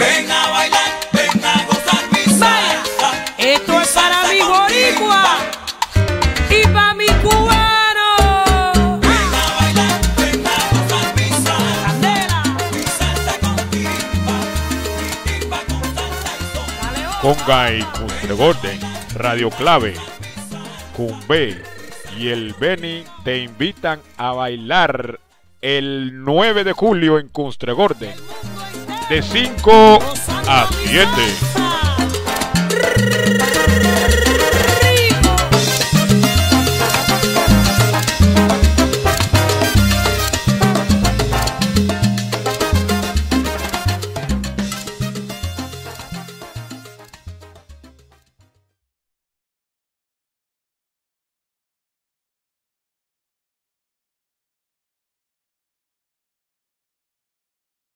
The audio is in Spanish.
Ven a bailar, ven a gozar mi salsa. esto es para mi boricua y para mi cubano. Ven a bailar, ven a gozar mi salsa. Candela, Mi salsa con timba. Mi timba con salsa y otra. Conga y Radio Clave, Cumbe y el Beni te invitan a bailar el 9 de julio en Country Gordon de 5 a 7.